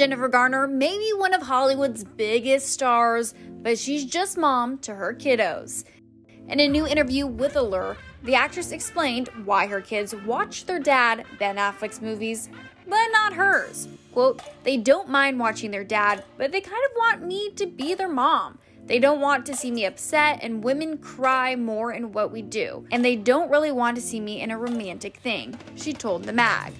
Jennifer Garner may be one of Hollywood's biggest stars, but she's just mom to her kiddos. In a new interview with Allure, the actress explained why her kids watch their dad, Ben Affleck's movies, but not hers. Quote, they don't mind watching their dad, but they kind of want me to be their mom. They don't want to see me upset, and women cry more in what we do, and they don't really want to see me in a romantic thing, she told the mag.